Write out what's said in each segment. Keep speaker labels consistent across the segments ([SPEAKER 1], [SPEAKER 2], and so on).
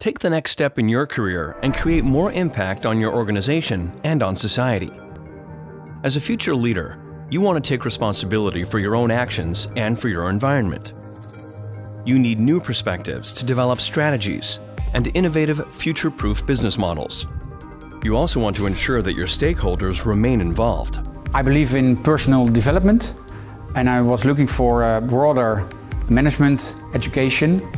[SPEAKER 1] Take the next step in your career and create more impact on your organization and on society. As a future leader, you want to take responsibility for your own actions and for your environment. You need new perspectives to develop strategies and innovative future-proof business models. You also want to ensure that your stakeholders remain involved.
[SPEAKER 2] I believe in personal development and I was looking for a broader management education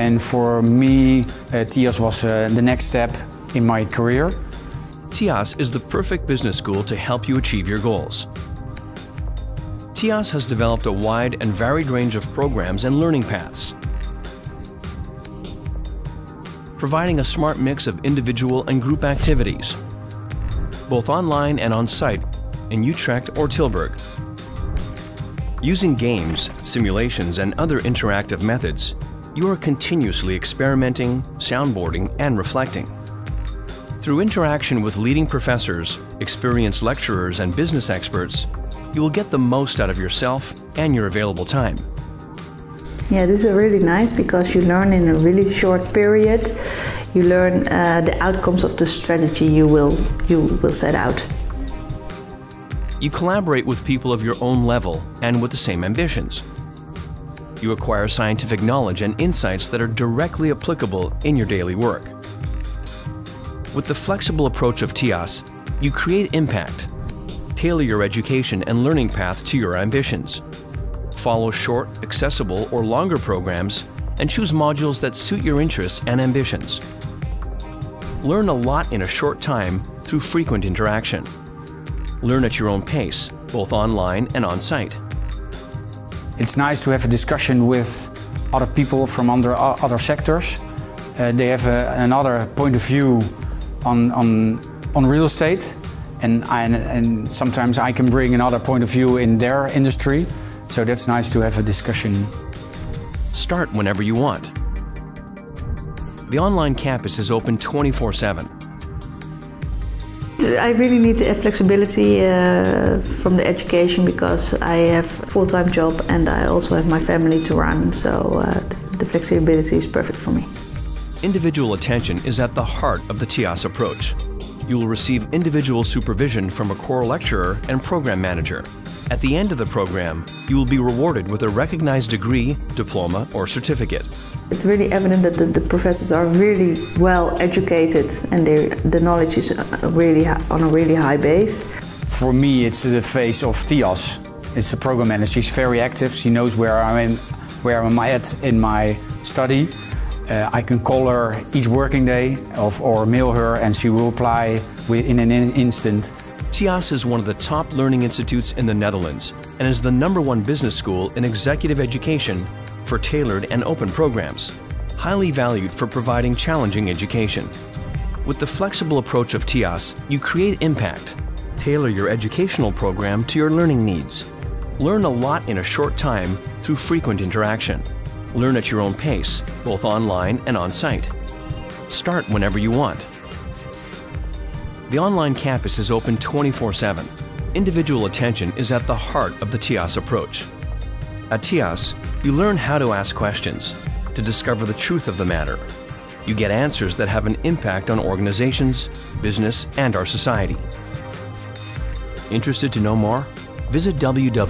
[SPEAKER 2] and for me uh, TIAS was uh, the next step in my career.
[SPEAKER 1] TIAS is the perfect business school to help you achieve your goals. TIAS has developed a wide and varied range of programs and learning paths, providing a smart mix of individual and group activities, both online and on site in Utrecht or Tilburg. Using games, simulations, and other interactive methods, you are continuously experimenting, soundboarding, and reflecting. Through interaction with leading professors, experienced lecturers, and business experts, you will get the most out of yourself and your available time.
[SPEAKER 3] Yeah, this is really nice because you learn in a really short period. You learn uh, the outcomes of the strategy you will you will set out.
[SPEAKER 1] You collaborate with people of your own level and with the same ambitions. You acquire scientific knowledge and insights that are directly applicable in your daily work. With the flexible approach of TIAS, you create impact tailor your education and learning path to your ambitions. Follow short, accessible, or longer programs and choose modules that suit your interests and ambitions. Learn a lot in a short time through frequent interaction. Learn at your own pace, both online and on site.
[SPEAKER 2] It's nice to have a discussion with other people from under, other sectors. Uh, they have a, another point of view on, on, on real estate and, I, and sometimes I can bring another point of view in their industry. So that's nice to have a discussion.
[SPEAKER 1] Start whenever you want. The online campus is open 24 7.
[SPEAKER 3] I really need the flexibility uh, from the education because I have a full-time job and I also have my family to run, so uh, the flexibility is perfect for me.
[SPEAKER 1] Individual attention is at the heart of the TIAS approach you will receive individual supervision from a core lecturer and program manager. At the end of the program, you will be rewarded with a recognized degree, diploma, or certificate.
[SPEAKER 3] It's really evident that the, the professors are really well educated and the knowledge is uh, really on a really high base.
[SPEAKER 2] For me, it's the face of TIAS. It's a program manager. She's very active. She knows where I'm, in, where I'm at in my study. Uh, I can call her each working day of, or mail her and she will reply in an instant.
[SPEAKER 1] TIAS is one of the top learning institutes in the Netherlands and is the number one business school in executive education for tailored and open programs, highly valued for providing challenging education. With the flexible approach of TIAS, you create impact. Tailor your educational program to your learning needs. Learn a lot in a short time through frequent interaction. Learn at your own pace, both online and on site. Start whenever you want. The online campus is open 24 7. Individual attention is at the heart of the TIAS approach. At TIAS, you learn how to ask questions, to discover the truth of the matter. You get answers that have an impact on organizations, business, and our society. Interested to know more? Visit www.tias.edu.